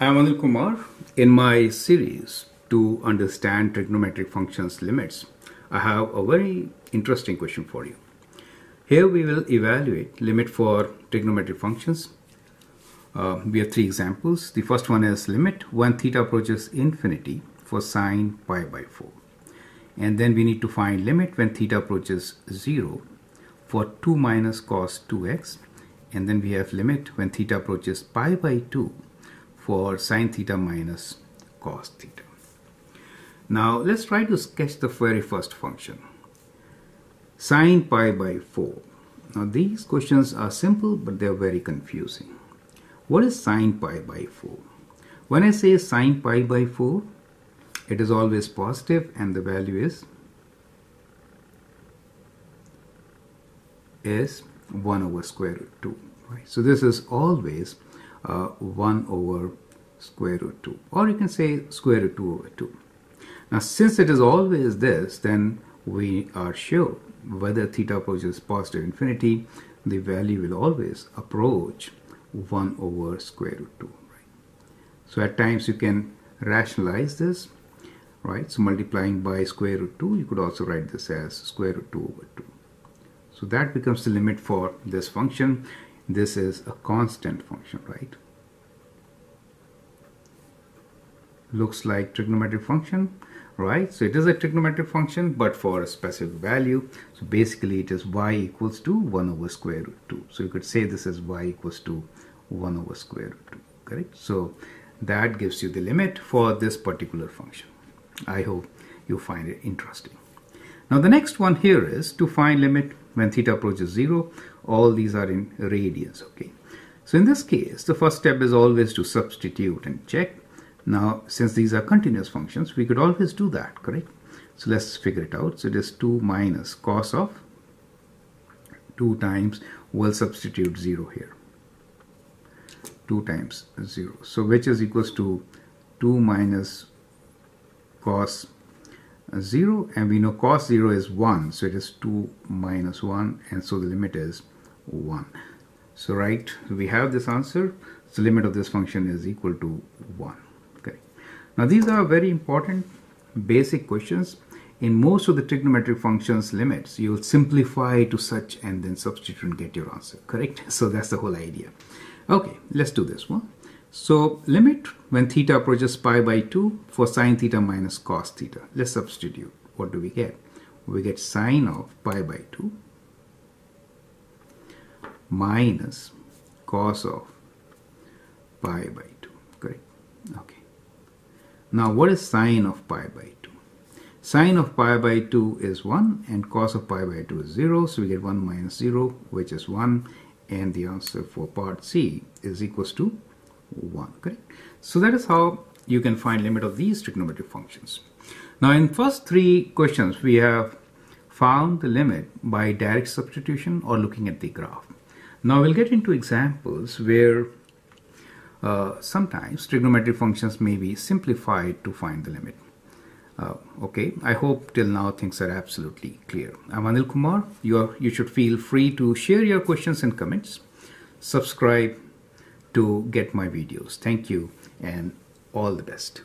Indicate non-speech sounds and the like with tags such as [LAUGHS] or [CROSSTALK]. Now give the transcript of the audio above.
I'm Anil Kumar. In my series to understand trigonometric functions limits, I have a very interesting question for you. Here we will evaluate limit for trigonometric functions. Uh, we have three examples. The first one is limit when theta approaches infinity for sine pi by 4. And then we need to find limit when theta approaches 0 for 2 minus cos 2x. And then we have limit when theta approaches pi by 2 for sine theta minus cos theta. Now let's try to sketch the very first function. Sine pi by 4. Now these questions are simple but they are very confusing. What is sine pi by 4? When I say sine pi by 4, it is always positive and the value is is 1 over square root 2. Right? So this is always uh, 1 over square root 2 or you can say square root 2 over 2. Now since it is always this then we are sure whether theta approaches positive infinity the value will always approach 1 over square root 2. Right? So at times you can rationalize this right so multiplying by square root 2 you could also write this as square root 2 over 2 so that becomes the limit for this function this is a constant function, right? Looks like trigonometric function, right? So it is a trigonometric function, but for a specific value. So basically it is y equals to 1 over square root 2. So you could say this is y equals to 1 over square root 2, correct? So that gives you the limit for this particular function. I hope you find it interesting. Now the next one here is to find limit when theta approaches 0 all these are in radians okay? So in this case the first step is always to substitute and check. Now since these are continuous functions we could always do that correct? So let's figure it out. So it is 2 minus cos of 2 times we'll substitute 0 here. 2 times 0 so which is equals to 2 minus cos 0 and we know cos 0 is 1 so it is 2 minus 1 and so the limit is 1 so right we have this answer. So limit of this function is equal to 1 okay. Now these are very important basic questions. In most of the trigonometric functions limits you will simplify to such and then substitute and get your answer. Correct? [LAUGHS] So that's the whole idea. Okay let's do this one so limit when theta approaches pi by 2 for sine theta minus cos theta. Let's substitute. What do we get? We get sine of pi by 2 minus cos of pi by 2. Correct? Okay. Now what is sine of pi by 2? Sine of pi by 2 is 1 and cos of pi by 2 is 0. So we get 1 minus 0 which is 1 and the answer for part C is equals to 1 correct so that is how you can find limit of these trigonometric functions now in first three questions we have found the limit by direct substitution or looking at the graph now we'll get into examples where uh, sometimes trigonometric functions may be simplified to find the limit uh, okay, I hope till now things are absolutely clear. I'm Anil Kumar. You, are, you should feel free to share your questions and comments. Subscribe to get my videos. Thank you and all the best.